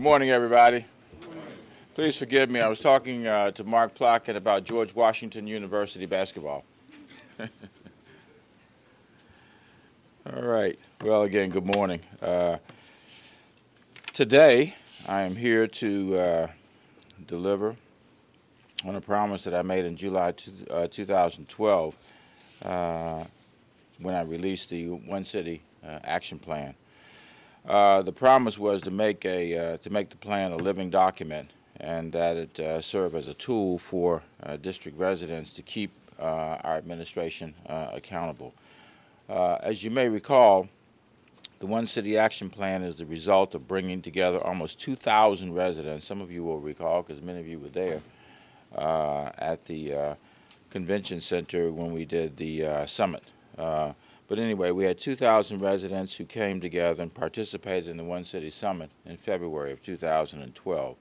Good morning, everybody. Please forgive me. I was talking uh, to Mark Plotkin about George Washington University basketball. All right. Well, again, good morning. Uh, today, I am here to uh, deliver on a promise that I made in July two, uh, 2012 uh, when I released the One City uh, Action Plan. Uh, the promise was to make a uh, to make the plan a living document, and that it uh, serve as a tool for uh, district residents to keep uh, our administration accountable. as you may recall, the One City Action Plan is the result of bringing together almost 2,000 residents. Some of you will recall, because many of you were there at the convention center when we did the summit. But anyway, we had 2,000 residents who came together and participated in the One City Summit in February of 2012.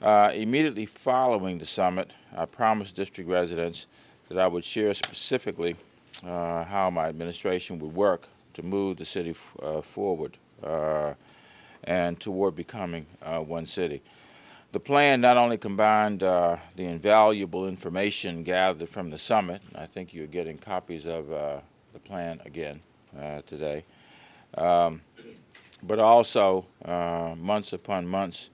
Uh, immediately following the summit, I promised district residents that I would share specifically uh, how my administration would work to move the city uh, forward uh, and toward becoming uh, one city. The plan not only combined uh, the invaluable information gathered from the summit, I think you're getting copies of the plan again uh, today. Um, but also uh, months upon months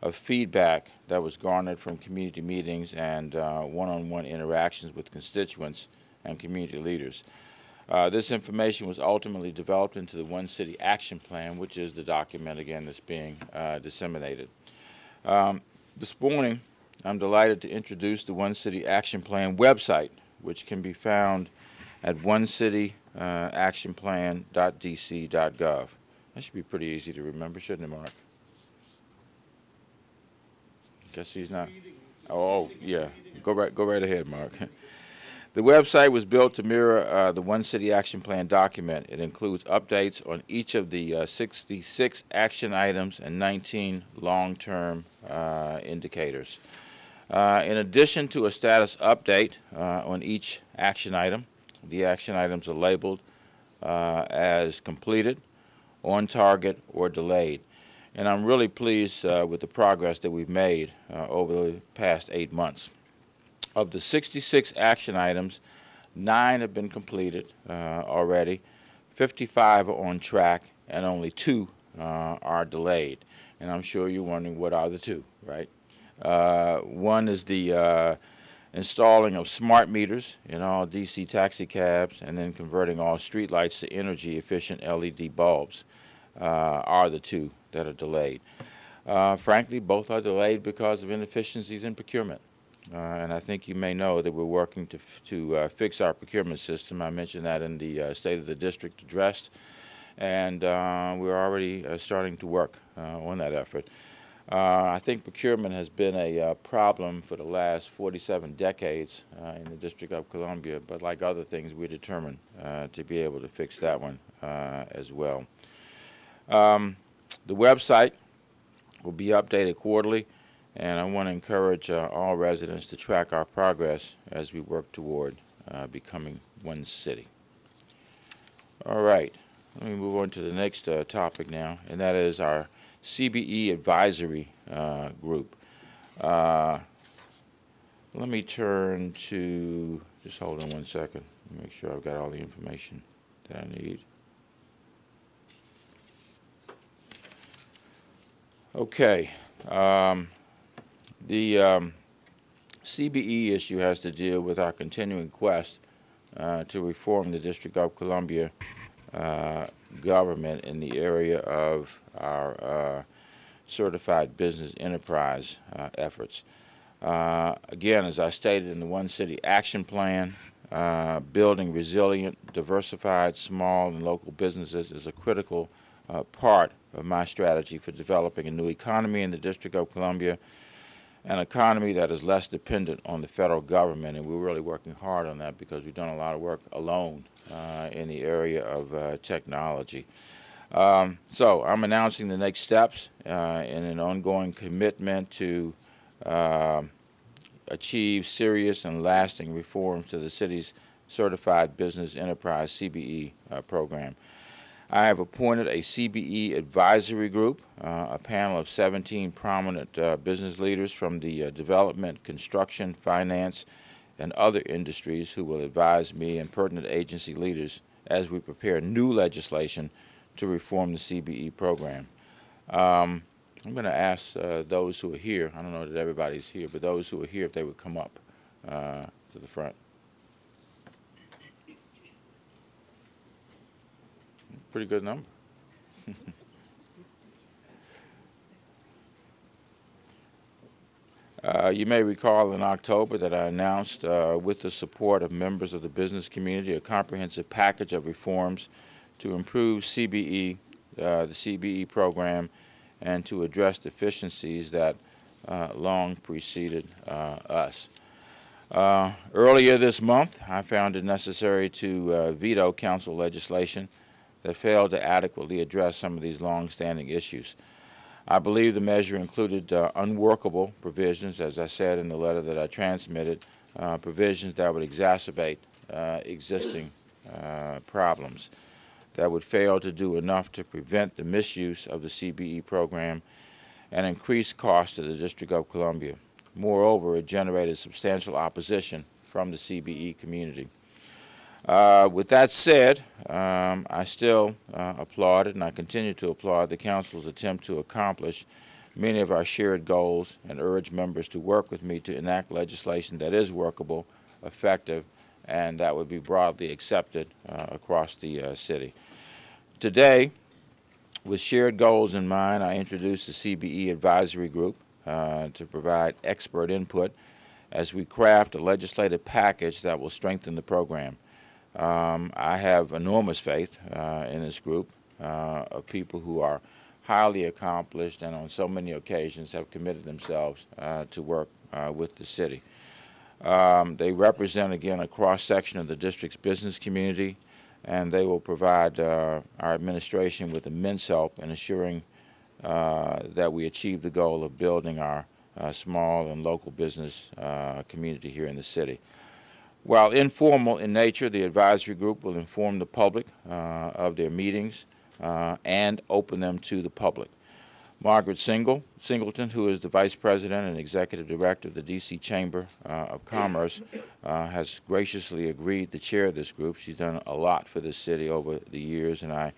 of feedback that was garnered from community meetings and uh, one-on-one -on -one interactions with constituents and community leaders. Uh, this information was ultimately developed into the One City Action Plan, which is the document, again, that's being uh, disseminated. Um, this morning, I'm delighted to introduce the One City Action Plan website, which can be found at onecityactionplan.dc.gov. That should be pretty easy to remember, shouldn't it, Mark? Guess he's not. Oh, yeah. Go right, go right ahead, Mark. The website was built to mirror uh, the One City Action Plan document. It includes updates on each of the uh, 66 action items and 19 long-term uh, indicators. Uh, in addition to a status update uh, on each action item, the action items are labeled uh, as completed, on target, or delayed. And I'm really pleased uh, with the progress that we've made uh, over the past eight months. Of the 66 action items, nine have been completed uh, already, 55 are on track, and only two uh, are delayed. And I'm sure you're wondering what are the two, right? One is the installing of smart meters in all DC taxi cabs, and then converting all streetlights to energy efficient LED bulbs uh, are the two that are delayed. Uh, frankly, both are delayed because of inefficiencies in procurement. Uh, and I think you may know that we're working to, to uh, fix our procurement system. I mentioned that in the uh, State of the District address, and uh, we're already starting to work on that effort. Uh, I think procurement has been a uh, problem for the last 47 decades uh, in the District of Columbia, but like other things, we're determined uh, to be able to fix that one uh, as well. Um, the website will be updated quarterly, and I want to encourage uh, all residents to track our progress as we work toward becoming one city. All right, let me move on to the next topic now, and that is our CBE Advisory uh, Group. Uh, let me turn to, just hold on one second, make sure I've got all the information that I need. Okay. Um, the um, CBE issue has to deal with our continuing quest uh, to reform the District of Columbia uh, government in the area of our uh, certified business enterprise uh, efforts. Uh, again, as I stated in the One City Action Plan, uh, building resilient, diversified, small and local businesses is a critical uh, part of my strategy for developing a new economy in the District of Columbia, an economy that is less dependent on the federal government, and we're really working hard on that because we've done a lot of work alone uh, in the area of uh, technology. Um, so I'm announcing the next steps uh, in an ongoing commitment to uh, achieve serious and lasting reforms to the city's Certified Business Enterprise CBE uh, program. I have appointed a CBE advisory group, uh, a panel of 17 prominent uh, business leaders from the uh, development, construction, finance, and other industries who will advise me and pertinent agency leaders as we prepare new legislation to reform the CBE program. Um, I'm going to ask uh, those who are here, I don't know that everybody's here, but those who are here, if they would come up uh, to the front. Pretty good number. Uh, you may recall in October that I announced, uh, with the support of members of the business community, a comprehensive package of reforms to improve CBE, uh, the CBE program, and to address deficiencies that uh, long preceded uh, us. Uh, earlier this month, I found it necessary to veto council legislation that failed to adequately address some of these long-standing issues. I believe the measure included uh, unworkable provisions, as I said in the letter that I transmitted, uh, provisions that would exacerbate uh, existing uh, problems, that would fail to do enough to prevent the misuse of the CBE program and increase costs to the District of Columbia. Moreover, it generated substantial opposition from the CBE community. Uh, with that said, um, I still uh, applauded and I continue to applaud the Council's attempt to accomplish many of our shared goals and urge members to work with me to enact legislation that is workable, effective, and that would be broadly accepted uh, across the uh, city. Today, with shared goals in mind, I introduced the CBE Advisory Group uh, to provide expert input as we craft a legislative package that will strengthen the program. Um, I have enormous faith uh, in this group uh, of people who are highly accomplished and on so many occasions have committed themselves uh, to work uh, with the city. Um, they represent, again, a cross-section of the district's business community, and they will provide uh, our administration with immense help in ensuring uh, that we achieve the goal of building our small and local business community here in the city. While informal in nature, the advisory group will inform the public uh, of their meetings uh, and open them to the public. Margaret Single, Singleton, who is the Vice President and Executive Director of the D.C. Chamber uh, of Commerce, uh, has graciously agreed to chair this group. She's done a lot for this city over the years, and I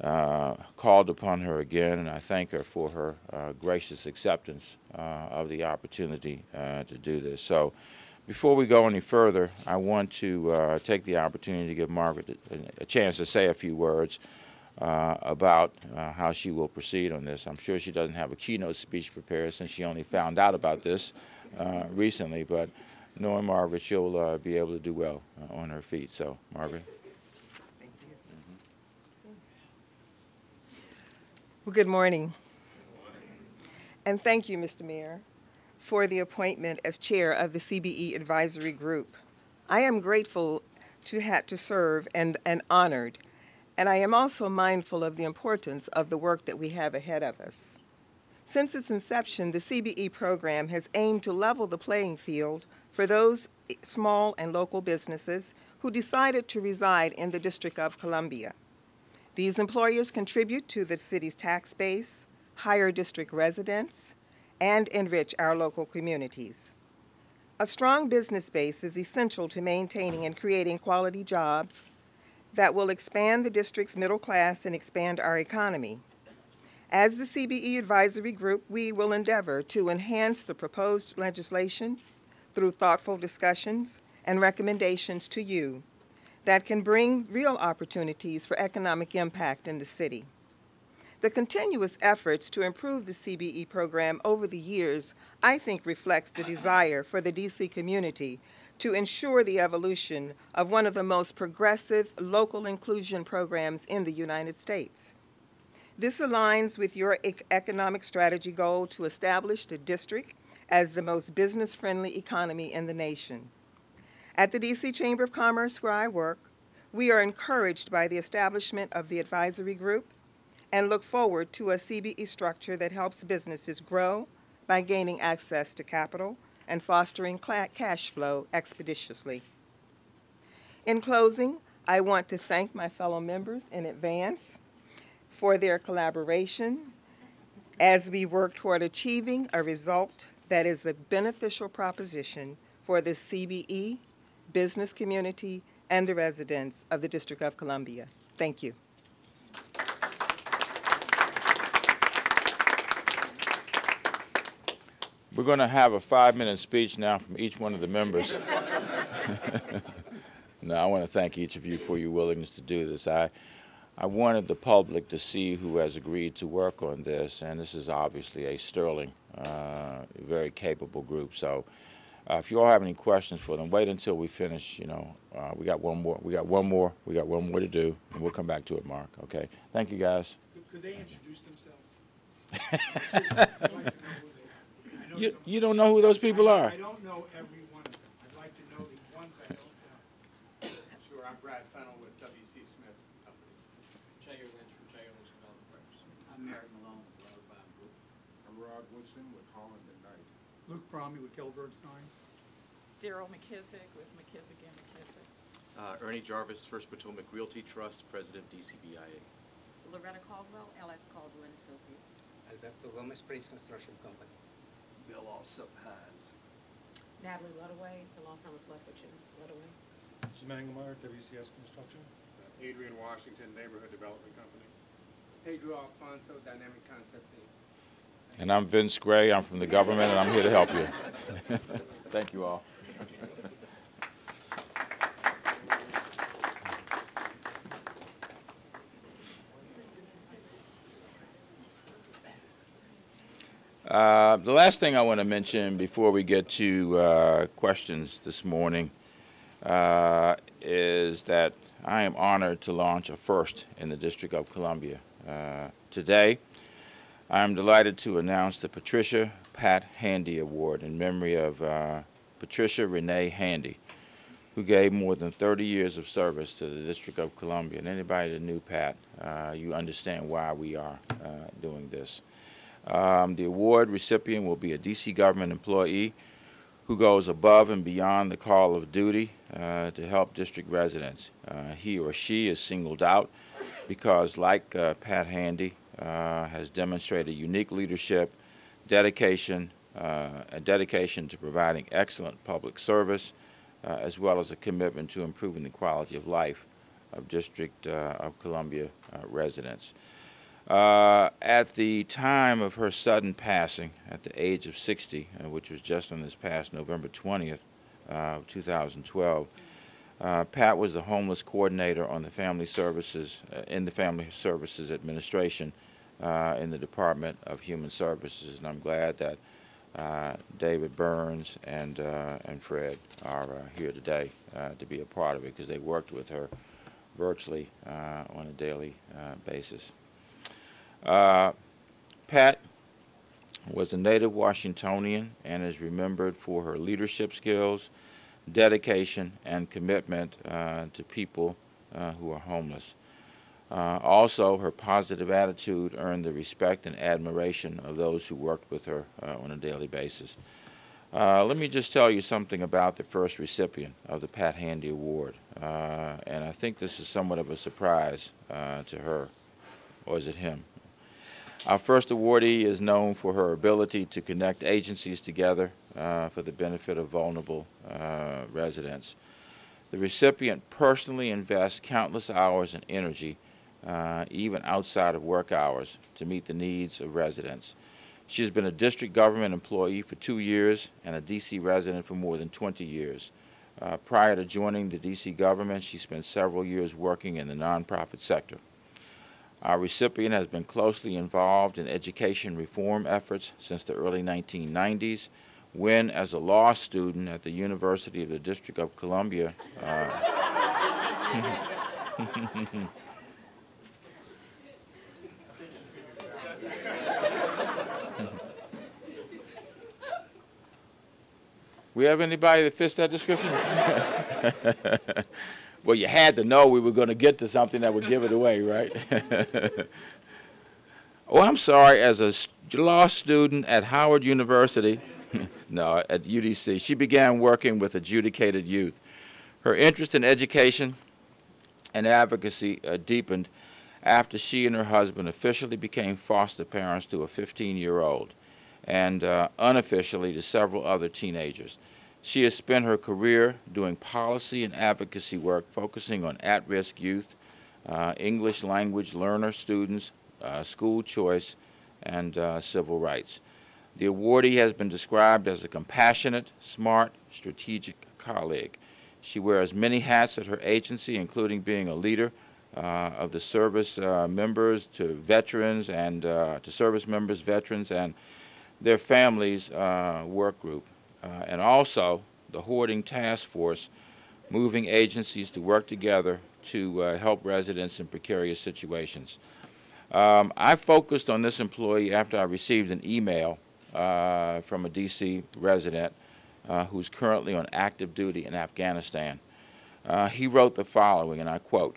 uh, called upon her again, and I thank her for her uh, gracious acceptance of the opportunity to do this. So. Before we go any further, I want to uh, take the opportunity to give Margaret a, chance to say a few words uh, about uh, how she will proceed on this. I'm sure she doesn't have a keynote speech prepared since she only found out about this uh, recently, but knowing Margaret, she'll uh, be able to do well uh, on her feet. So, Margaret. Thank you. Well, good morning. And thank you, Mr. Mayor for the appointment as chair of the CBE Advisory Group. I am grateful to have to serve and, and honored, and I am also mindful of the importance of the work that we have ahead of us. Since its inception, the CBE program has aimed to level the playing field for those eh, small and local businesses who decided to reside in the District of Columbia. These employers contribute to the city's tax base, hire district residents, and enrich our local communities. A strong business base is essential to maintaining and creating quality jobs that will expand the district's middle class and expand our economy. As the CBE Advisory Group, we will endeavor to enhance the proposed legislation through thoughtful discussions and recommendations to you that can bring real opportunities for economic impact in the city. The continuous efforts to improve the CBE program over the years, I think, reflects the desire for the DC community to ensure the evolution of one of the most progressive local inclusion programs in the United States. This aligns with your economic strategy goal to establish the district as the most business-friendly economy in the nation. At the DC Chamber of Commerce, where I work, we are encouraged by the establishment of the advisory group and look forward to a CBE structure that helps businesses grow by gaining access to capital and fostering cash flow expeditiously. In closing, I want to thank my fellow members in advance for their collaboration as we work toward achieving a result that is a beneficial proposition for the CBE, business community, and the residents of the District of Columbia. Thank you. We're going to have a five-minute speech now from each one of the members. now, I want to thank each of you for your willingness to do this. I, I wanted the public to see who has agreed to work on this, and this is obviously a sterling, uh, very capable group. So, uh, if you all have any questions for them, wait until we finish. You know, uh, we got one more. We got one more. We got one more to do, and we'll come back to it, Mark. Okay. Thank you, guys. Could- Could they introduce themselves? You, some- you don't know who those people I- are. I don't know every one of them. I'd like to know the ones I don't know. Sure, I'm Brad Fennel with WC Smith Company. Jair Lynch from Jair Lynch Development Partners. I'm Merrick Malone with Robert Bobb Group. I'm Rod Woodson with Holland and Knight. Luc Brami with Gelberg Signs. Deryl McKissack with McKissack and McKissack. Uh, Ernie Jarvis, First Potomac Realty Trust, President DCBIA. Loretta Caldwell, LS Caldwell and Associates. Alberto Gomez, Prince Construction Company. Bill Alsup Hines. Natalie Ludaway, the law firm of Leftwich and Ludaway. Jim Engelmeyer, WCS Construction. Uh, Adrian Washington, Neighborhood Development Company. Pedro Alfonso, Dynamic Concepts Inc. And I'm Vince Gray. I'm from the government, and I'm here to help you. Thank you all. Uh, The last thing I want to mention before we get to uh, questions this morning uh, is that I am honored to launch a first in the District of Columbia. Uh, Today, I am delighted to announce the Patricia Pat Handy Award in memory of uh, Patricia Renee Handy, who gave more than 30 years of service to the District of Columbia. And anybody that knew Pat, you understand why we are doing this. Um, the award recipient will be a DC government employee who goes above and beyond the call of duty uh, to help district residents. Uh, he or she is singled out because, like uh, Pat Handy, uh, has demonstrated unique leadership, dedication, uh, a dedication to providing excellent public service, uh, as well as a commitment to improving the quality of life of District of Columbia residents. Uh, at the time of her sudden passing, at the age of 60, uh, which was just on this past November 20th, uh, 2012, uh, Pat was the homeless coordinator on the Family Services, uh, in the Family Services Administration uh, in the Department of Human Services. And I'm glad that David Burns and, and Fred are here today to be a part of it because they worked with her virtually on a daily basis. Uh, Pat was a native Washingtonian and is remembered for her leadership skills, dedication, and commitment uh, to people uh, who are homeless. Uh, also, her positive attitude earned the respect and admiration of those who worked with her uh, on a daily basis. Uh, let me just tell you something about the first recipient of the Pat Handy Award, and I think this is somewhat of a surprise to her, or is it him? Our first awardee is known for her ability to connect agencies together uh, for the benefit of vulnerable uh, residents. The recipient personally invests countless hours and energy, uh, even outside of work hours, to meet the needs of residents. She has been a district government employee for two years and a D.C. resident for more than 20 years. Uh, prior to joining the D.C. government, she spent several years working in the nonprofit sector. Our recipient has been closely involved in education reform efforts since the early 1990s, when, as a law student at the University of the District of Columbia, uh, we have anybody that fits that description? Well, you had to know we were going to get to something that would give it away, right? oh, I'm sorry. As a law student at Howard University, no, at UDC, she began working with adjudicated youth. Her interest in education and advocacy uh, deepened after she and her husband officially became foster parents to a 15-year-old and uh, unofficially to several other teenagers. She has spent her career doing policy and advocacy work focusing on at-risk youth, uh, English language learner students, uh, school choice, and uh, civil rights. The awardee has been described as a compassionate, smart, strategic colleague. She wears many hats at her agency, including being a leader uh, of the service uh, members to veterans and uh, to service members, veterans, and their families work group, uh, and also the hoarding task force, moving agencies to work together to uh, help residents in precarious situations. Um, I focused on this employee after I received an email uh, from a D.C. resident uh, who's currently on active duty in Afghanistan. Uh, he wrote the following, and I quote,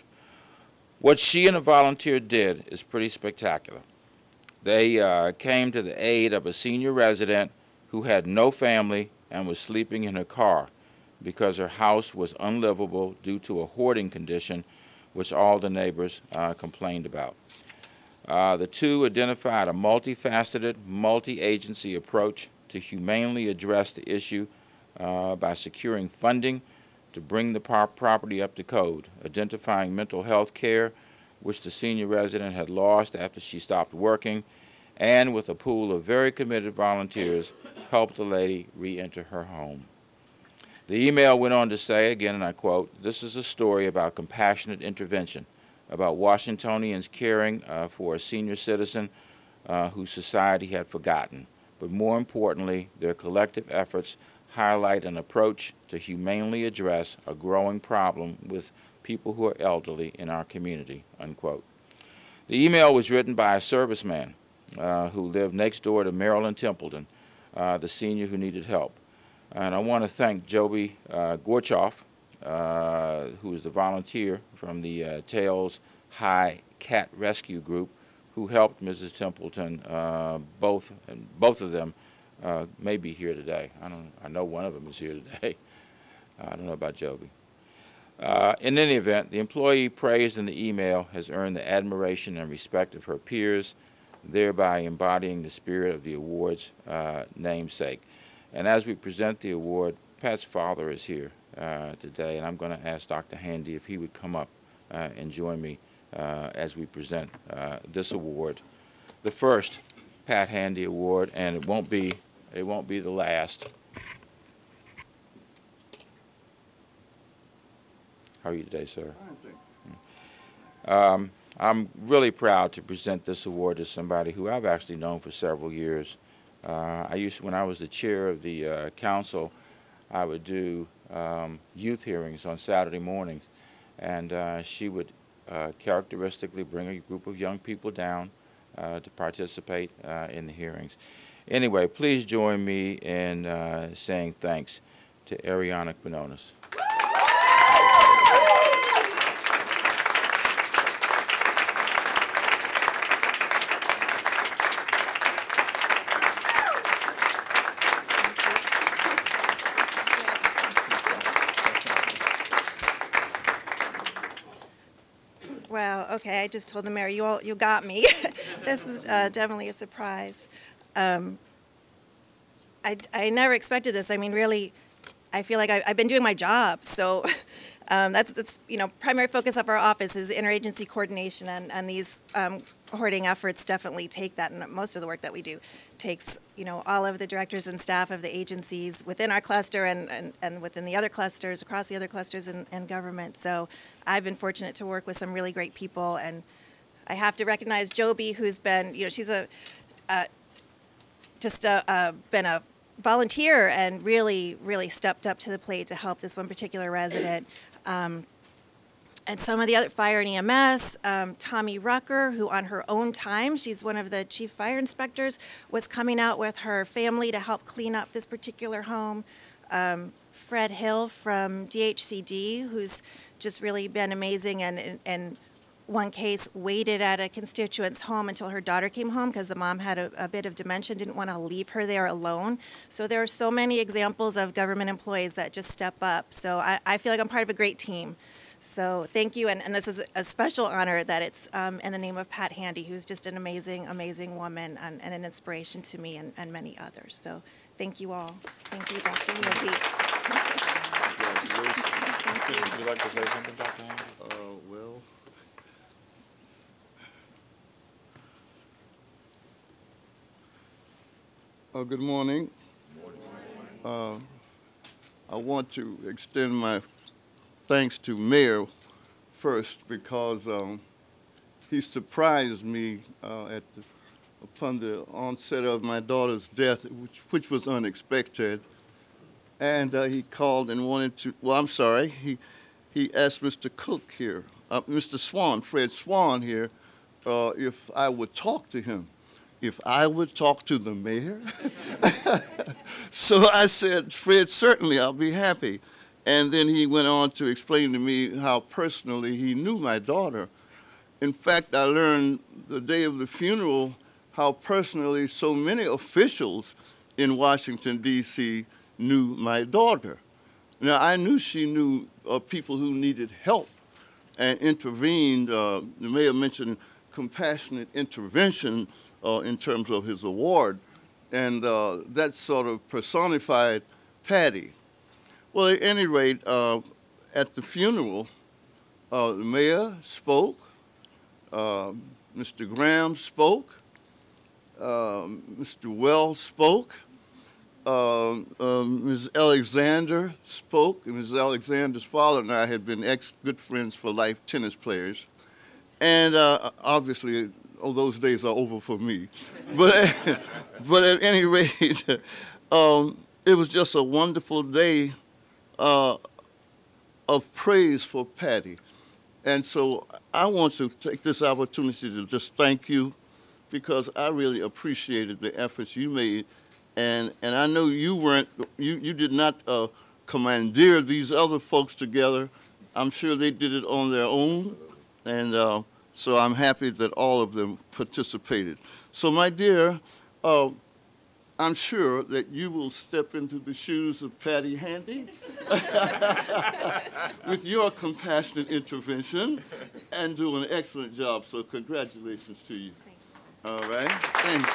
What she and a volunteer did is pretty spectacular. They uh, came to the aid of a senior resident who had no family and was sleeping in her car because her house was unlivable due to a hoarding condition which all the neighbors uh, complained about. Uh, the two identified a multifaceted, multi-agency approach to humanely address the issue uh, by securing funding to bring the pro- property up to code, identifying mental health care, which the senior resident had lost after she stopped working, and with a pool of very committed volunteers, helped the lady re-enter her home. The email went on to say, again, and I quote, this is a story about compassionate intervention, about Washingtonians caring uh, for a senior citizen uh, whose society had forgotten. But more importantly, their collective efforts highlight an approach to humanely address a growing problem with people who are elderly in our community, unquote. The email was written by a serviceman uh, who lived next door to Marilyn Templeton, uh, the senior who needed help. And I want to thank Joby uh, Gorchoff, uh, who is the volunteer from the uh, Tails High Cat Rescue Group, who helped Mrs. Templeton. Uh, both and both of them uh, may be here today. I don't. I know one of them is here today. I don't know about Joby. Uh, in any event, the employee praised in the email has earned the admiration and respect of her peers, thereby embodying the spirit of the award's uh, namesake. And as we present the award, Pat's father is here uh, today, and I'm going to ask Dr. Handy if he would come up uh, and join me uh, as we present uh, this award, the first Pat Handy Award, and it won't be it won't be the last. How are you today, sir? Um, I'm really proud to present this award to somebody who I've actually known for several years. Uh, I used, when I was the chair of the uh, council, I would do um, youth hearings on Saturday mornings, and uh, she would uh, characteristically bring a group of young people down uh, to participate uh, in the hearings. Anyway, please join me in saying thanks to Ariana Quinones. I just told the mayor, you all, you got me. This was uh, definitely a surprise. Um, I, I never expected this. I mean, really, I feel like I, I've been doing my job, so um, that's, that's, you know, primary focus of our office is interagency coordination, and, and these um, hoarding efforts definitely take that, and most of the work that we do takes, you know, all of the directors and staff of the agencies within our cluster and, and, and within the other clusters, across the other clusters in, in government. So I've been fortunate to work with some really great people, and I have to recognize Joby, who's been, you know, she's a, just a, been a volunteer and really, really stepped up to the plate to help this one particular resident. Um, and some of the other fire and EMS, um, Tommy Rucker, who on her own time, she's one of the chief fire inspectors, was coming out with her family to help clean up this particular home. Um, Fred Hill from DHCD, who's just really been amazing and, and, and one case waited at a constituent's home until her daughter came home because the mom had a, a bit of dementia, didn't want to leave her there alone. So there are so many examples of government employees that just step up. So I, I feel like I'm part of a great team. So thank you, and, and this is a special honor that it's um, in the name of Pat Handy, who's just an amazing, amazing woman and, and an inspiration to me and, and many others. So thank you all. Thank you, Dr. Handy. Would you like to say something, Dr. Handy? Uh, well. Uh, good morning. Uh, I want to extend my thanks to Mayor first because um, he surprised me uh, at the, upon the onset of my daughter's death, which, which was unexpected. And uh, he called and wanted to, well, I'm sorry, he, he asked Mr. Cook here, uh, Mr. Swan, Fred Swan here, uh, if I would talk to him. If I would talk to the mayor? so I said, Fred, certainly, I'll be happy. And then he went on to explain to me how personally he knew my daughter. In fact, I learned the day of the funeral how personally so many officials in Washington, D.C. knew my daughter. Now, I knew she knew uh, people who needed help and intervened. Uh, the mayor mentioned compassionate intervention uh, in terms of his award, and uh, that sort of personified Patty. Well, at any rate, uh, at the funeral, uh, the mayor spoke, uh, Mr. Graham spoke, um, Mr. Wells spoke, um, um, Ms. Alexander spoke. Ms. Alexander's father and I had been ex good friends for life, tennis players. And uh, obviously, oh, those days are over for me. But, but at any rate, um, it was just a wonderful day uh, of praise for Patty. And so I want to take this opportunity to just thank you because I really appreciated the efforts you made and and I know you weren't you you did not uh, commandeer these other folks together. I'm sure they did it on their own, and uh, so I'm happy that all of them participated. So, my dear, uh, I'm sure that you will step into the shoes of Patty Handy with your compassionate intervention and do an excellent job. So, congratulations to you. All right. Thanks.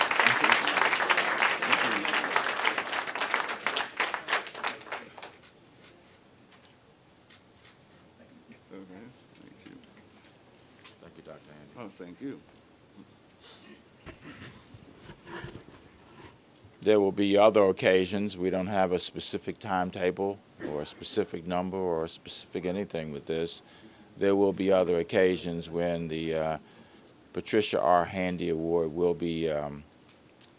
Okay, thank you. Thank you, Dr. Handy. Oh, thank you. There will be other occasions. We don't have a specific timetable or a specific number or a specific anything with this. There will be other occasions when the uh, Patricia R. Handy Award will be um,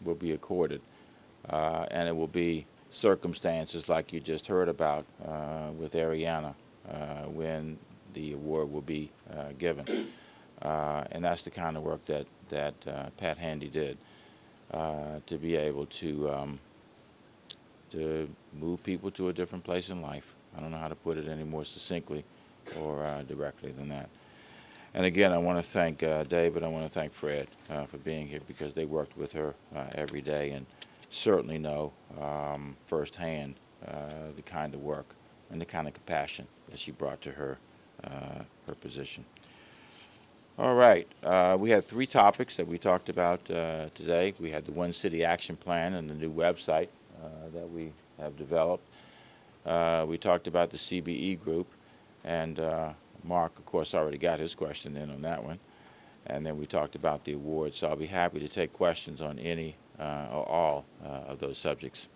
will be accorded, uh, and it will be circumstances like you just heard about uh, with Ariana uh, when the award will be uh, given, uh, and that's the kind of work that that Pat Handy did uh, to be able to um, to move people to a different place in life. I don't know how to put it any more succinctly or uh, directly than that. And again, I want to thank uh, David. I want to thank Fred uh, for being here because they worked with her uh, every day and certainly know um, firsthand the kind of work and the kind of compassion that she brought to her her position. All right, uh, we had three topics that we talked about uh, today. We had the One City Action Plan and the new website uh, that we have developed. Uh, we talked about the CBE group, and uh, Mark, of course, already got his question in on that one. And then we talked about the award. So I'll be happy to take questions on any uh, or all of those subjects.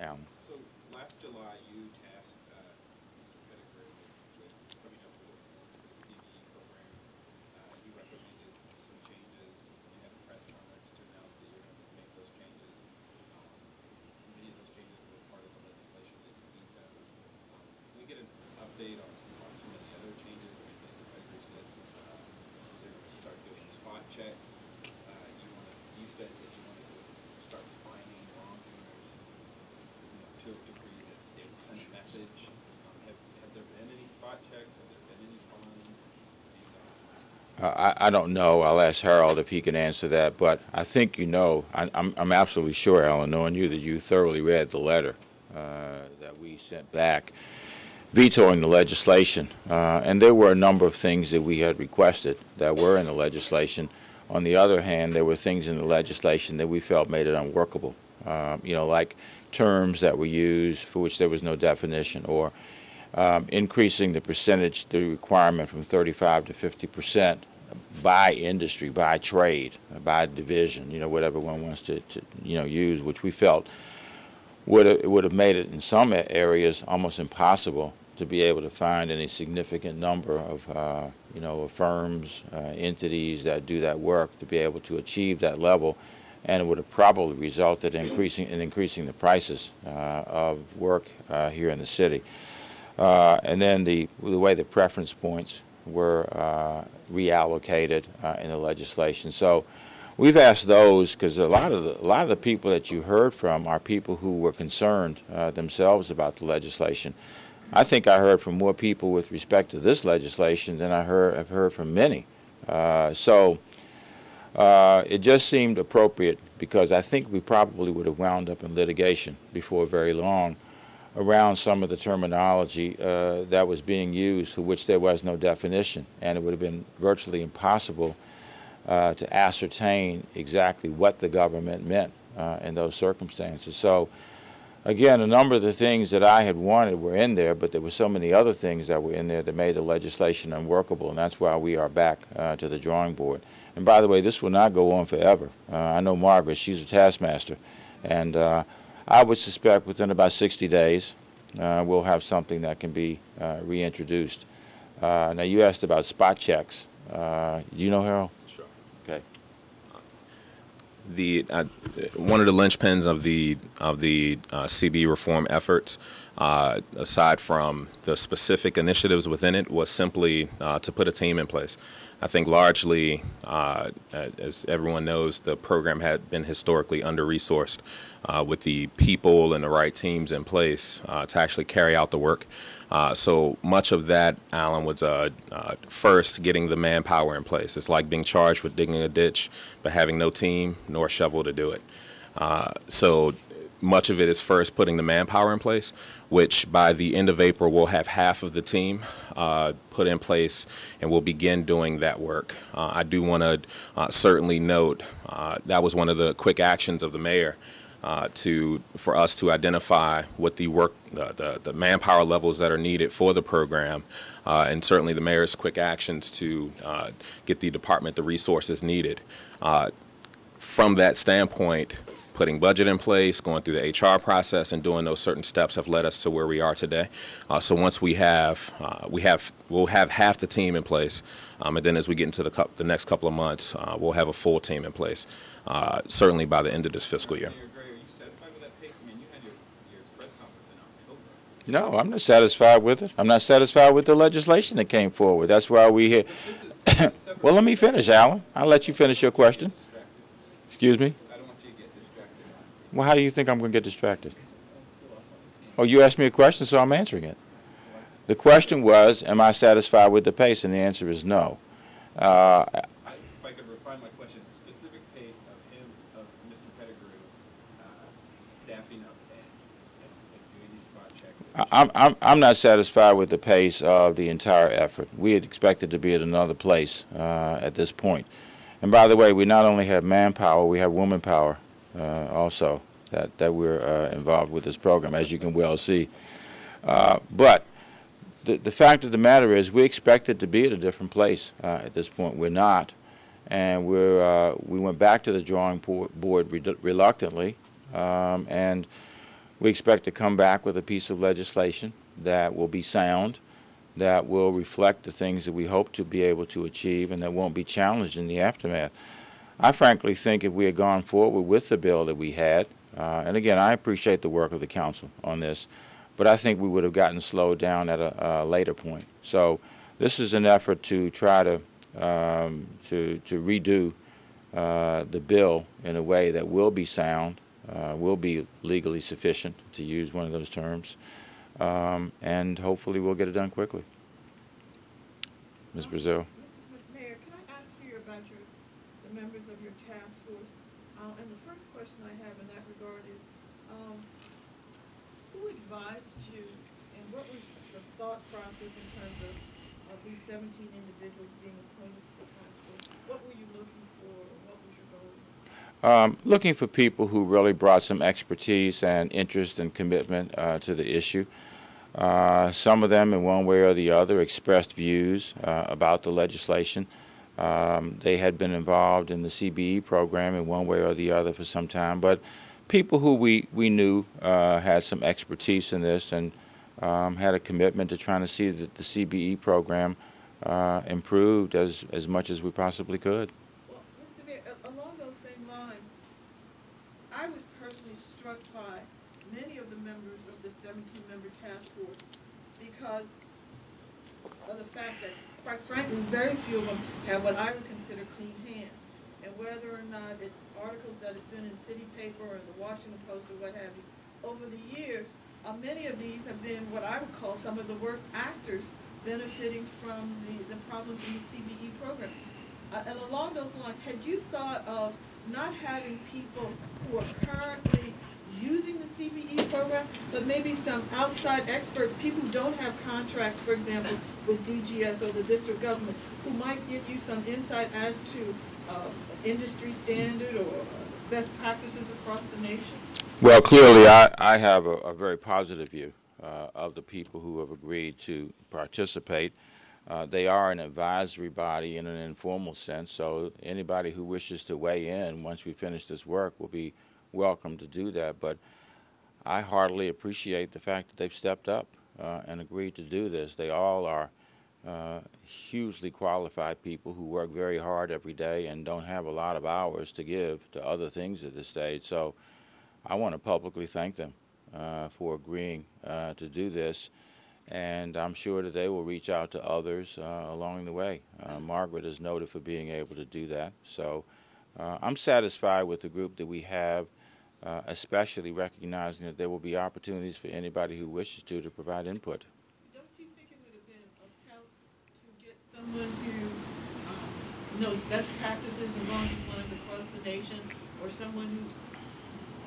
Alan. So last July, you tasked uh, Mr. Pettigrew with with coming up with the CBE program. Uh, You recommended some changes. You had a press conference to announce that you're going to make those changes. Um, Many of those changes were part of the legislation that you vetoed. Um, Can we get an update on on some of the other changes that Mr. Pettigrew said? uh, They're going to start doing spot checks. Uh, You wanted, you said that you wanted to start finding wrongdoers you know, to a degree that it would send a message. Um, have, have there been any spot checks? Have there been any fines? And, uh, I, I don't know. I'll ask Harold if he can answer that, but I think you know, I, I'm, I'm absolutely sure, Alan, knowing you, that you thoroughly read the letter uh, that we sent back. vetoing the legislation. Uh, and there were a number of things that we had requested that were in the legislation. On the other hand, there were things in the legislation that we felt made it unworkable. Uh, you know, like terms that were used for which there was no definition, or um, increasing the percentage, the requirement from 35 to 50 percent by industry, by trade, by division, you know, whatever one wants to, to you know, use, which we felt would have, would have made it in some areas almost impossible to be able to find any significant number of, uh, you know, firms, uh, entities that do that work to be able to achieve that level, and it would have probably resulted in increasing in increasing the prices uh, of work uh, here in the city. Uh, and then the the way the preference points were uh, reallocated uh, in the legislation. So we've asked those because a lot of the, a lot of the people that you heard from are people who were concerned uh, themselves about the legislation. I think I heard from more people with respect to this legislation than I heard have heard from many. Uh, so uh, it just seemed appropriate because I think we probably would have wound up in litigation before very long around some of the terminology uh, that was being used for which there was no definition, and it would have been virtually impossible uh, to ascertain exactly what the government meant uh, in those circumstances. So, again, a number of the things that I had wanted were in there, but there were so many other things that were in there that made the legislation unworkable, and that's why we are back uh, to the drawing board. And by the way, this will not go on forever. Uh, I know Margaret; she's a taskmaster, and uh, I would suspect within about 60 days, uh, we'll have something that can be uh, reintroduced. Uh, now, you asked about spot checks. Uh, do you know, Harold? Sure. The, uh, one of the linchpins of the, of the uh, CB reform efforts, uh, aside from the specific initiatives within it, was simply uh, to put a team in place. I think largely, uh, as everyone knows, the program had been historically under-resourced uh, with the people and the right teams in place to actually carry out the work. Uh, so much of that, Alan, was uh, uh, first getting the manpower in place. It's like being charged with digging a ditch, but having no team nor shovel to do it. Uh, so much of it is first putting the manpower in place, which by the end of April we'll have half of the team uh, put in place and we'll begin doing that work. Uh, I do want to certainly note that was one of the quick actions of the mayor uh, to for us to identify what the work the, the, manpower levels that are needed for the program uh, and certainly the mayor's quick actions to uh, get the department the resources needed. Uh, from that standpoint, putting budget in place, going through the HR process, and doing those certain steps have led us to where we are today. So once we have, we have, we'll have half the team in place, um, and then as we get into the, the next couple of months, we'll have a full team in place. Certainly by the end of this fiscal year. Mayor Gray, are you satisfied with that pace? I mean, you had your, your press conference in October. No, I'm not satisfied with it. I'm not satisfied with the legislation that came forward. That's why we here. This is separate. Well, let me finish, Alan. I'll let you finish your question. Excuse me? I don't want you to get distracted. Well, how do you think I'm going to get distracted? Oh, you asked me a question, so I'm answering it. The question was, am I satisfied with the pace? And the answer is no. Uh, I- If I could refine my question, specific pace of him, of Mr. Pettigrew, uh, staffing up and, and and doing these spot checks. and- I- I'm, I'm, I'm not satisfied with the pace of the entire effort. We had expected to be at another place uh, at this point. And by the way, we not only have manpower, we have woman power uh, also that, that we're uh, involved with this program, as you can well see. Uh, but the, the fact of the matter is, we expected to be at a different place uh, at this point. We're not. And we're, uh, we went back to the drawing board reluctantly, um, and we expect to come back with a piece of legislation that will be sound, that will reflect the things that we hope to be able to achieve, and that won't be challenged in the aftermath. I frankly think if we had gone forward with the bill that we had, uh, and again, I appreciate the work of the council on this, but I think we would have gotten slowed down at a, a later point. So this is an effort to try to um, to to redo uh, the bill in a way that will be sound, uh, will be legally sufficient, to use one of those terms, um, and hopefully we'll get it done quickly. Ms. Brazil. Mayor, can I ask you about your, the members of your task force? Uh, and the first question I have in that regard is, um, who advised you and what was the thought process in terms of, of these seventeen individuals being appointed to the task force? What were you looking for, or what was your goal? Um, looking for people who really brought some expertise and interest and commitment uh, to the issue. Uh, some of them, in one way or the other, expressed views uh, about the legislation. Um, they had been involved in the CBE program in one way or the other for some time, but people who we, we knew uh, had some expertise in this and um, had a commitment to trying to see that the CBE program uh, improved as, as much as we possibly could. Mr. Mayor, a- along those same lines, I was personally struck by many of the members of the seventeen-member task force because of the fact that, quite frankly, very few of them have what I would consider clean hands. And whether or not it's articles that have been in city paper or the Washington Post or what have you, over the years, uh, many of these have been what I would call some of the worst actors benefiting from the, the problems in the CBE program. Uh, and along those lines, had you thought of not having people who are currently using the CBE program, but maybe some outside experts, people who don't have contracts, for example, with DGS or the district government, who might give you some insight as to uh, industry standard or best practices across the nation? Well, clearly, I, I have a, a very positive view uh, of the people who have agreed to participate. Uh, they are an advisory body in an informal sense, so anybody who wishes to weigh in once we finish this work will be welcome to do that. But I heartily appreciate the fact that they've stepped up uh, and agreed to do this. They all are uh, hugely qualified people who work very hard every day and don't have a lot of hours to give to other things at this stage. So I want to publicly thank them uh, for agreeing uh, to do this, and I'm sure that they will reach out to others uh, along the way. Uh, Margaret is noted for being able to do that, so I'm satisfied with the group that we have, uh, especially recognizing that there will be opportunities for anybody who wishes to to provide input. Don't you think it would have been of help to get someone who um, knows best practices along these lines across the nation, or someone who,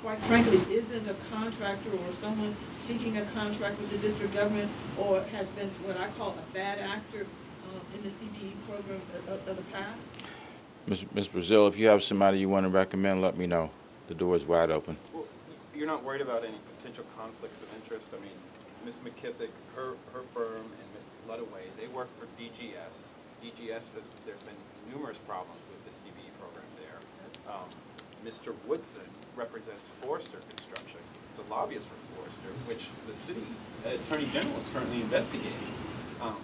quite frankly, isn't a contractor, or someone seeking a contract with the district government, or has been what I call a bad actor um, in the CBE program of, of- of the past? Ms. Ms. Brazil, if you have somebody you want to recommend, let me know. The door is wide open. Well, you're not worried about any potential conflicts of interest? I mean, Ms. McKissack, her, her firm, and Ms. Ludaway, they work for DGS. DGS, has- there's been numerous problems with the CBE program there. Um, Mr. Woodson represents Forrester Construction. He's a lobbyist for Forrester, which the city attorney general is currently investigating. Um,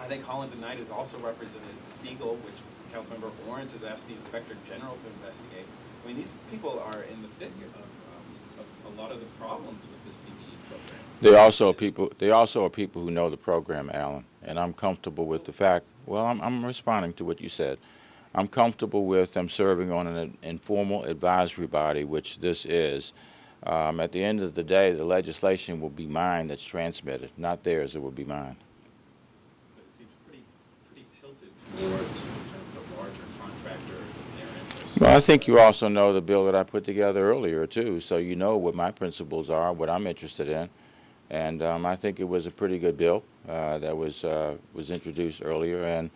I think Holland and Knight has also represented Sigal, which Councilmember Orange has asked the Inspector General to investigate. I mean, these people are in the thick of, um, of a lot of the problems with the CBE program. They also are people. They also are people who know the program, Alan, and I'm comfortable with the fact. Well, I'm, I'm responding to what you said. I'm comfortable with them serving on an informal advisory body, which this is. Um, at the end of the day, the legislation will be mine that's transmitted, not theirs. It will be mine. But it seems pretty, pretty tilted towards the larger contractors and their interests. Well, I think you also know the bill that I put together earlier too, so you know what my principles are, what I'm interested in, and um, I think it was a pretty good bill uh, that was uh, was introduced earlier, and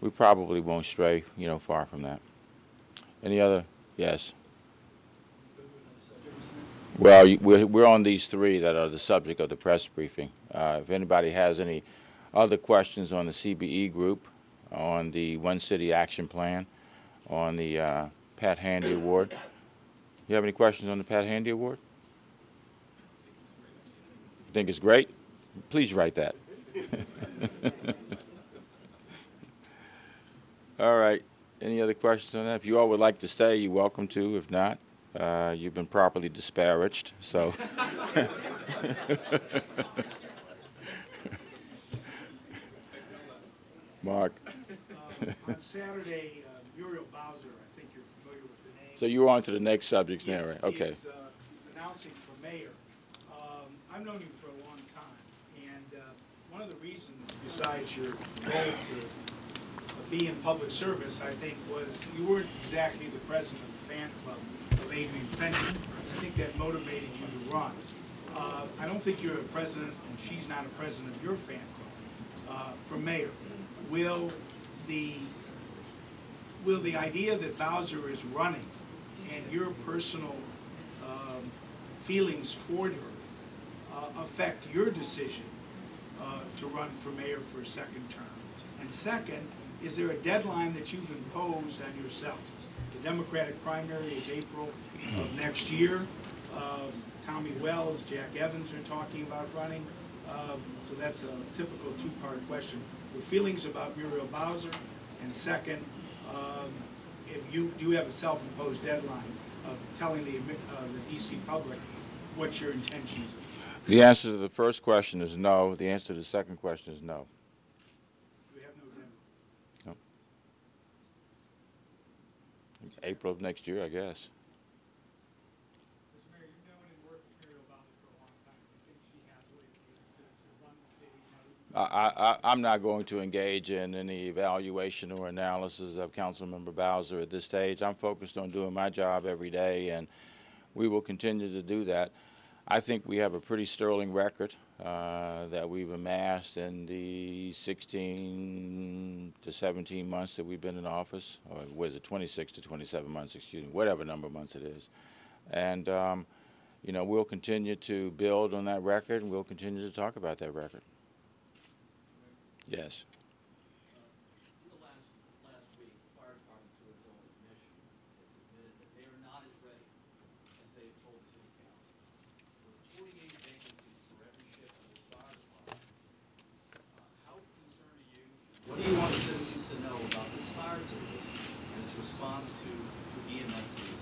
we probably won't stray, you know, far from that. Any other? Yes. Well, we're on these three that are the subject of the press briefing. Uh, if anybody has any other questions on the CBE group, on the One City Action Plan, on the uh, Pat Handy Award. You have any questions on the Pat Handy Award? Think it's great? Please write that. All right. Any other questions on that? If you all would like to stay, you're welcome to. If not, uh, you've been properly disparaged, so. Mark. Uh, On Saturday, uh, Muriel Bowser, I think you're familiar with the name. So you're on to the next subjects now, right? Okay. He's uh, announcing for mayor. Um, I've known you for a long time, and uh, one of the reasons, besides your role to be in public service, I think, was you weren't exactly the president of the fan club of Adrian Fenty. I think that motivated you to run. Uh, I don't think you're a president, and she's not a president of your fan club. Uh, For mayor, will the, will the idea that Bowser is running and your personal um, feelings toward her uh, affect your decision uh, to run for mayor for a second term? And second, is there a deadline that you've imposed on yourself? The Democratic primary is April of next year. Um, Tommy Wells, Jack Evans are talking about running. Um, So that's a typical two-part question. Your feelings about Muriel Bowser, and second, um, if you, you have a self-imposed deadline of telling the, uh, the DC public what your intentions? The answer to the first question is no. The answer to the second question is no. We have no deadline. April of next year, I guess. Mr. Mayor, you've known and worked with Muriel Bowser for a long time. Do you think she has what it takes to, to run the city? You know, I, I'm not going to engage in any evaluation or analysis of Councilmember Bowser at this stage. I'm focused on doing my job every day, and we will continue to do that. I think we have a pretty sterling record uh, that we've amassed in the 16 to 17 months that we've been in office, or what is it, 26 to 27 months, excuse me, whatever number of months it is. And, um, you know, we'll continue to build on that record, and we'll continue to talk about that record. Yes. The last, last week, the fire department, to its own admission, has admitted that they are not as ready as they have told the city council. With forty-eight vacancies for every shift in this fire department, how concerned are you? What do you want the citizens to know about this fire service and its response to, to EMS's?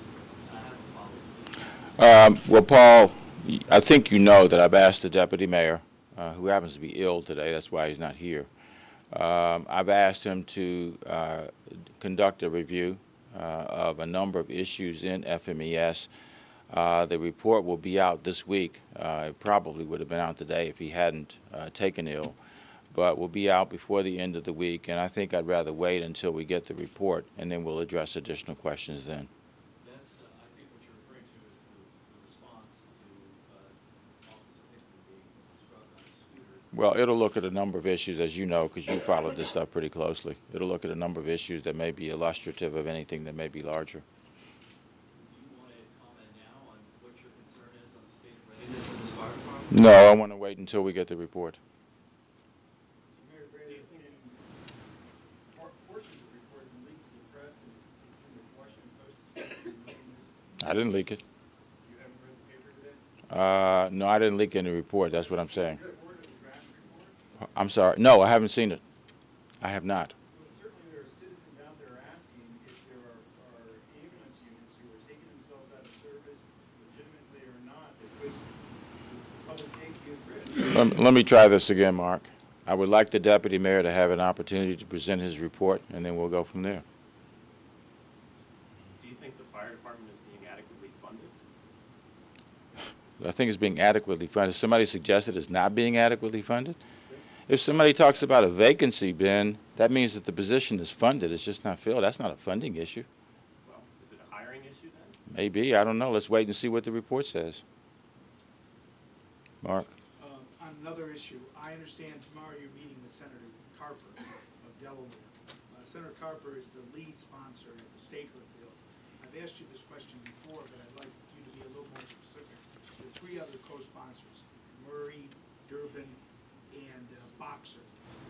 I have. Um, Well, Paul, I think you know that I've asked the deputy mayor, uh, who happens to be ill today, that's why he's not here. Um, I've asked him to uh, conduct a review uh, of a number of issues in FEMS. Uh, The report will be out this week. Uh, It probably would have been out today if he hadn't uh, taken ill, but will be out before the end of the week, and I think I'd rather wait until we get the report, and then we'll address additional questions then. That's, uh, I think what you're referring to is the, the response to, uh, Officer Hickman being struck on a scooter. Well, it'll look at a number of issues, as you know, because you followed this stuff pretty closely. It'll look at a number of issues that may be illustrative of anything that may be larger. Do you want to comment now on what your concern is on the state of readiness of this fire department? No, I want to wait until we get the report. Mayor Gray, in por- portions of the report have been leaked to the press, and it's it's in the Washington Post, it's in the Morning News. I didn't leak it. You haven't read the paper today? Uh, no, I didn't leak any report, that's what I'm saying. Report of the draft report? I'm sorry. No, I haven't seen it. I have not. Well, certainly there are citizens out there asking if there are, are ambulance units who are taking themselves out of service legitimately or not, that puts public safety at risk. Let, let me try this again, Mark. I would like the deputy mayor to have an opportunity to present his report, and then we'll go from there. Do you think the fire department is being adequately funded? I think it's being adequately funded. Somebody suggested it's not being adequately funded? If somebody talks about a vacancy, Ben, that means that the position is funded, it's just not filled. That's not a funding issue. Well, is it a hiring issue then? Maybe, I don't know. Let's wait and see what the report says. Mark? Uh, On another issue, I understand tomorrow you're meeting with Senator Carper of Delaware. Uh, Senator Carper is the lead sponsor of the statehood bill. I've asked you this question before, but I'd like you to be a little more specific. There are three other co-sponsors, Murray, Durbin, and Boxer.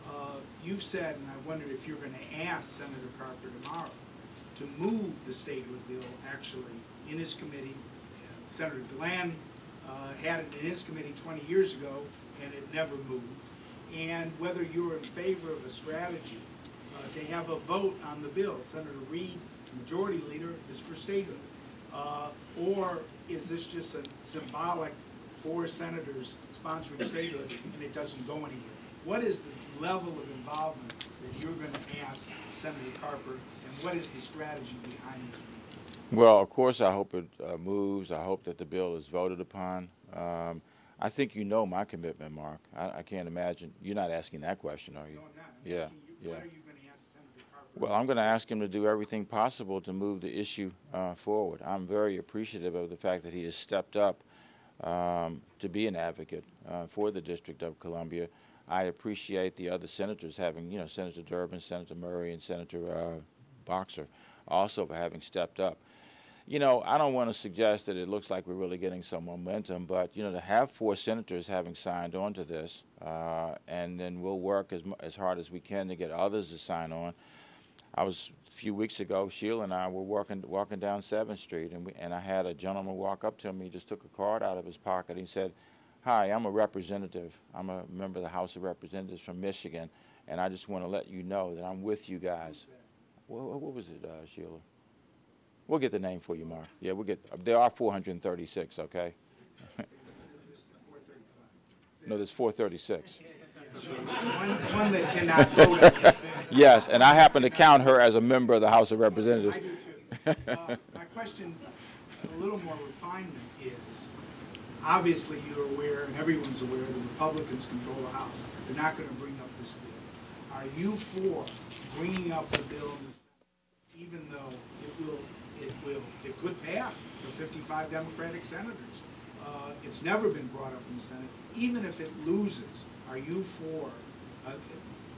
Uh, You've said, and I wondered if you're going to ask Senator Carper tomorrow to move the statehood bill actually in his committee. Uh, Senator Glenn uh, had it in his committee 20 years ago, and it never moved. And whether you're in favor of a strategy uh, to have a vote on the bill. Senator Reid, Majority Leader, is for statehood. Uh, Or is this just a symbolic four senators sponsoring statehood and it doesn't go anywhere? What is the level of involvement that you're going to ask Senator Carper, and what is the strategy behind this? Well, of course, I hope it uh, moves. I hope that the bill is voted upon. Um, I think you know my commitment, Mark. I, I can't imagine, you're not asking that question, are you? No, I'm not. I'm Yeah, asking you, what yeah. are you going to ask Senator Carper? Well, I'm going to ask him to do everything possible to move the issue uh, forward. I'm very appreciative of the fact that he has stepped up um, to be an advocate uh, for the District of Columbia. I appreciate the other senators having, you know, Senator Durbin, Senator Murray, and Senator uh, Boxer also for having stepped up. You know, I don't want to suggest that it looks like we're really getting some momentum, but, you know, to have four senators having signed on to this, uh, and then we'll work as, as hard as we can to get others to sign on. I was, a few weeks ago, Sheila and I were walking, walking down Seventh Street, and we, and I had a gentleman walk up to me, he just took a card out of his pocket, he said, Hi, I'm a representative. I'm a member of the House of Representatives from Michigan, and I just want to let you know that I'm with you guys. What, what was it, uh, Sheila? We'll get the name for you, Mark. Yeah, we'll get, there are 436, okay? No, there's 436. One, one that cannot vote. Yes, and I happen to count her as a member of the House of Representatives. I do too. Uh, My question, a little more refinement obviously you're aware, and everyone's aware, the Republicans control the House. They're not gonna bring up this bill. Are you for bringing up the bill, in the Senate, even though it will, it will, it could pass with fifty-five Democratic senators? Uh, It's never been brought up in the Senate. Even if it loses, are you for, uh,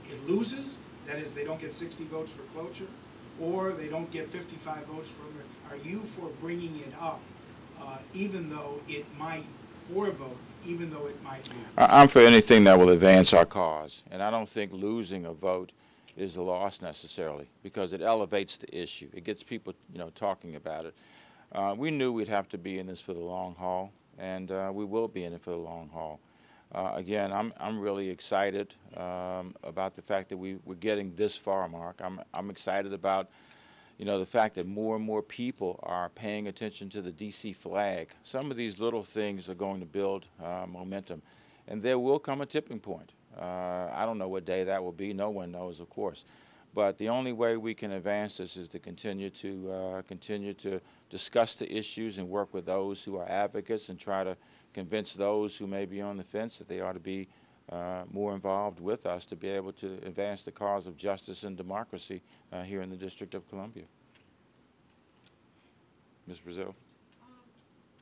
it loses, that is, they don't get sixty votes for cloture, or they don't get fifty-five votes for, are you for bringing it up, uh, even though it might, for a vote, even though it might lose? I'm for anything that will advance our cause, and I don't think losing a vote is a loss necessarily, because it elevates the issue. It gets people, you know, talking about it. Uh, we knew we'd have to be in this for the long haul, and uh, we will be in it for the long haul. Uh, again, I'm, I'm really excited um, about the fact that we, we're getting this far, Mark. I'm, I'm excited about, you know, the fact that more and more people are paying attention to the DC flag. Some of these little things are going to build uh, momentum, and there will come a tipping point. Uh, I don't know what day that will be. No one knows, of course. But the only way we can advance this is to continue to uh, continue to discuss the issues and work with those who are advocates and try to convince those who may be on the fence that they ought to be uh, more involved with us to be able to advance the cause of justice and democracy uh, here in the District of Columbia. Ms. Brazil? Um,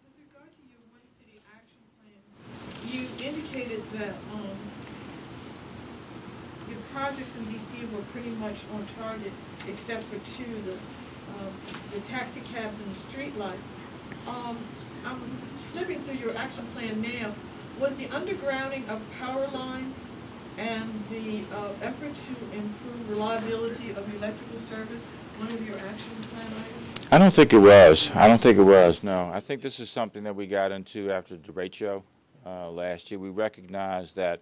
With regard to your One City Action Plan, you indicated that, um, your projects in DC were pretty much on target, except for two, the, um, the taxi cabs and the streetlights. Um, I'm flipping through your action plan now. Was the undergrounding of power lines and the, uh, effort to improve reliability of electrical service one of your action plan items? I don't think it was. I don't think it was, no. I think this is something that we got into after the derecho uh, last year. We recognized that,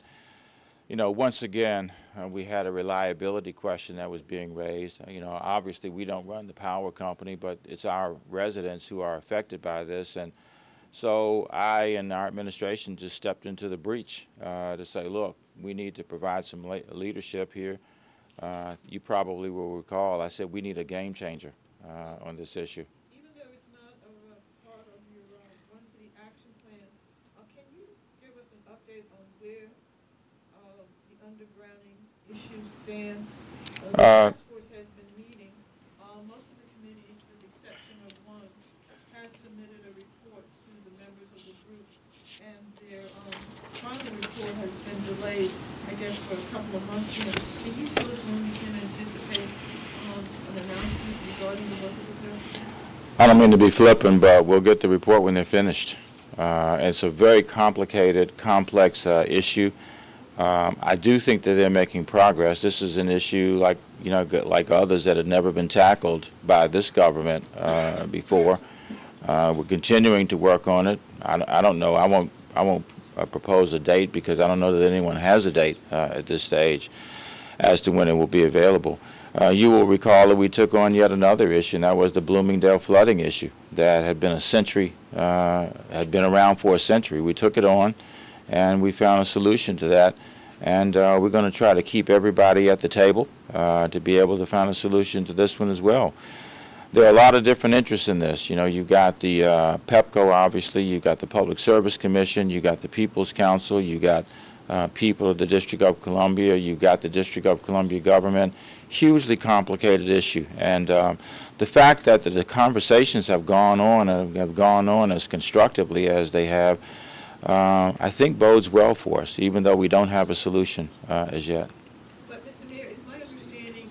you know, once again, uh, we had a reliability question that was being raised. You know, obviously, we don't run the power company, but it's our residents who are affected by this. And so I and our administration just stepped into the breach uh, to say, look, we need to provide some le- leadership here. Uh, You probably will recall, I said we need a game changer uh, on this issue. Even though it's not a part of your One City Action Plan, can you give us an update on where the undergrounding issue stands? Uh, The Uh, task force has been meeting. Uh, Most of the committees, with the exception of one, has submitted a report to the members of the group, and their um, final report has been delayed, I guess, for a couple of months. Can you tell us when we can anticipate um, an announcement regarding the? I don't mean to be flippant, but we'll get the report when they're finished. Uh, It's a very complicated, complex uh, issue. Um, I do think that they're making progress. This is an issue like, you know, like others that had never been tackled by this government uh, before. Uh, We're continuing to work on it. I I don't know, I won't, I won't uh, propose a date because I don't know that anyone has a date uh, at this stage as to when it will be available. Uh, You will recall that we took on yet another issue, and that was the Bloomingdale flooding issue that had been a century, uh, had been around for a century. We took it on, and we found a solution to that. And uh, we're going to try to keep everybody at the table uh, to be able to find a solution to this one as well. There are a lot of different interests in this. You know, you've got the uh, PEPCO, obviously, you've got the Public Service Commission, you've got the People's Counsel, you've got uh, people of the District of Columbia, you've got the District of Columbia government. Hugely complicated issue. And um, the fact that the, the conversations have gone on and have gone on as constructively as they have, uh, I think bodes well for us, even though we don't have a solution uh, as yet. But, Mr. Mayor, it's my understanding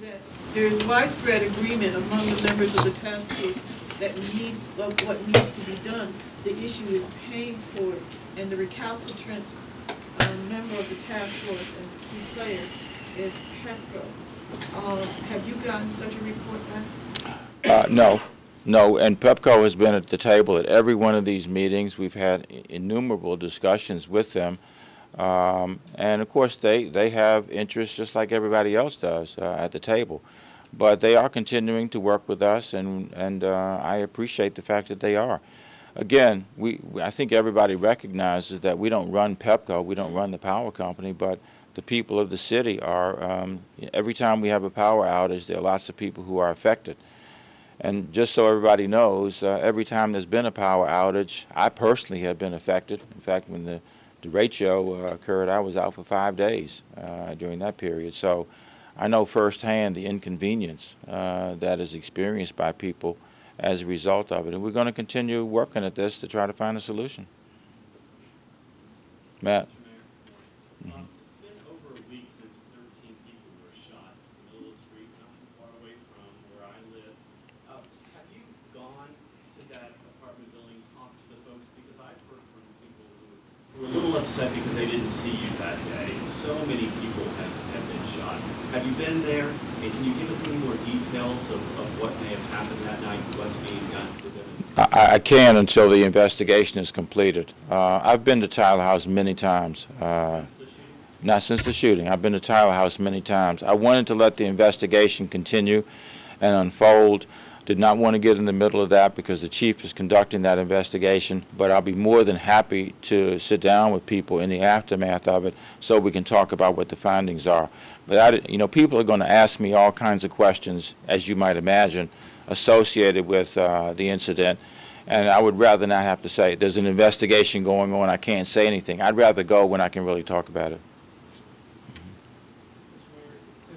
that there's widespread agreement among the members of the task force that needs, of what needs to be done. The issue is paying for it, and the recalcitrant, uh, member of the task force and key player is Pepco. Um, have you gotten such a report back? Uh, No, no, and Pepco has been at the table at every one of these meetings. We've had innumerable discussions with them. Um, And of course, they, they have interests just like everybody else does uh, at the table. But they are continuing to work with us, and, and uh, I appreciate the fact that they are. Again, we, I think everybody recognizes that we don't run Pepco, we don't run the power company, but the people of the city are, um, every time we have a power outage, there are lots of people who are affected. And just so everybody knows, uh, every time there's been a power outage, I personally have been affected. In fact, when the derecho uh, occurred, I was out for five days uh, during that period. So I know firsthand the inconvenience uh, that is experienced by people as a result of it. And we're going to continue working at this to try to find a solution. Matt? Mr. Mayor, um, mm-hmm. it's been over a week since thirteen people were shot in the middle of the street, not too far away from where I live. Um, have you gone to that apartment building, talked to the folks? Because I've heard from people who were a little upset because they didn't see you that day. So many people have, have been shot. Have you been there? And can you give us any more details of, of what may have happened that night, what's being done to them? I, I can until the investigation is completed. Uh, I've been to Tyler House many times. Uh, not since the shooting. I've been to Tyler House many times. I wanted to let the investigation continue and unfold. Did not want to get in the middle of that because the chief is conducting that investigation. But I'll be more than happy to sit down with people in the aftermath of it so we can talk about what the findings are. But I, you know, people are going to ask me all kinds of questions, as you might imagine, associated with uh, the incident. And I would rather not have to say, there's an investigation going on, I can't say anything. I'd rather go when I can really talk about it.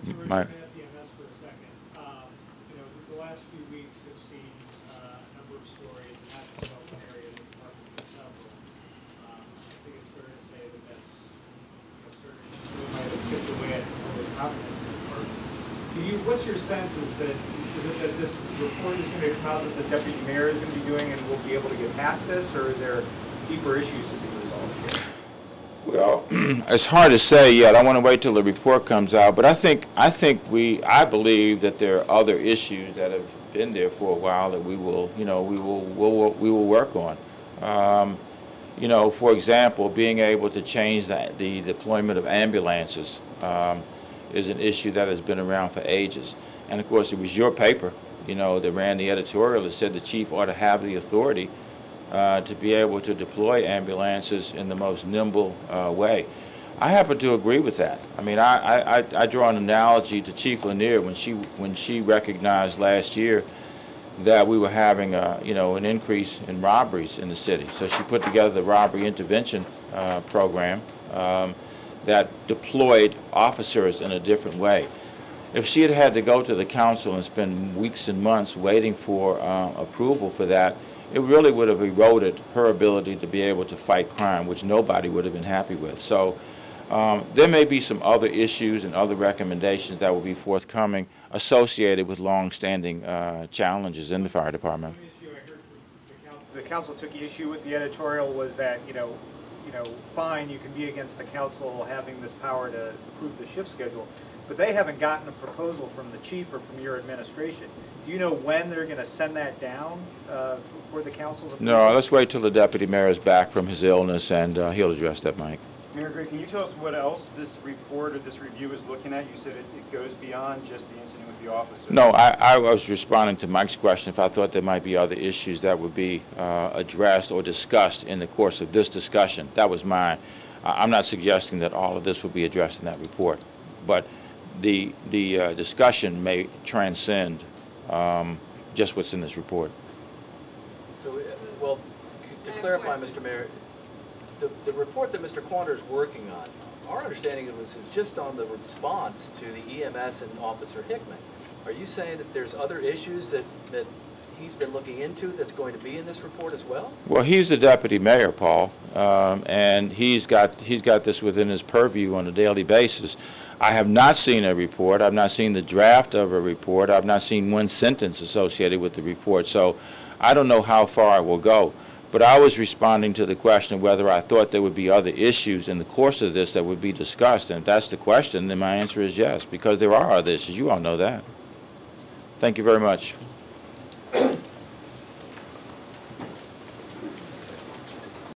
Since we're Mike. looking at EMS for a second, um, you know, the last few weeks have seen uh, a number of stories in that development area, the department has several. Um, I think it's fair to say that that's, you know, certain, who might have chipped away at public confidence in the department. Do you, what's your sense is that, is it that this report is gonna come out that the deputy mayor is gonna be doing and we'll be able to get past this, or are there deeper issues to be resolved here? Well, it's hard to say yet. I want to wait till the report comes out, but I think, I think we, I believe that there are other issues that have been there for a while that we will, you know, we will, we'll, we will work on. Um, You know, for example, being able to change the, the deployment of ambulances um, is an issue that has been around for ages. And of course, it was your paper, you know, that ran the editorial that said the chief ought to have the authority uh, to be able to deploy ambulances in the most nimble uh, way. I happen to agree with that. I mean, I, I, I- draw an analogy to Chief Lanier when she, when she recognized last year that we were having, a, you know, an increase in robberies in the city. So she put together the robbery intervention uh, program um, that deployed officers in a different way. If she had had to go to the council and spend weeks and months waiting for uh, approval for that, it really would have eroded her ability to be able to fight crime, which nobody would have been happy with. So um, there may be some other issues and other recommendations that will be forthcoming associated with longstanding uh, challenges in the fire department. The council took issue with the editorial was that, you know, you know, fine, you can be against the council having this power to approve the shift schedule, but they haven't gotten a proposal from the chief or from your administration. Do you know when they're gonna send that down, uh, for the council's approval? No, let's wait till the deputy mayor is back from his illness, and uh, he'll address that, Mike. Mayor Gray, can you tell us what else this report or this review is looking at? You said it, it goes beyond just the incident with the officer. No, I, I was responding to Mike's question if I thought there might be other issues that would be uh, addressed or discussed in the course of this discussion. That was mine. I- I'm not suggesting that all of this will be addressed in that report, but the, the uh, discussion may transcend um, just what's in this report. So, uh, well, to clarify, Mr. Mayor, the, the report that Mr. Quander is working on, our understanding was, it was just on the response to the EMS and Officer Hickman. Are you saying that there's other issues that, that he's been looking into that's going to be in this report as well? Well, he's the deputy mayor, Paul, um, and he's got, he's got this within his purview on a daily basis. I have not seen a report. I've not seen the draft of a report. I've not seen one sentence associated with the report. So I don't know how far it will go. But I was responding to the question of whether I thought there would be other issues in the course of this that would be discussed. And if that's the question, then my answer is yes, because there are other issues. You all know that. Thank you very much.